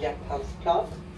billiard house cloth.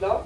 now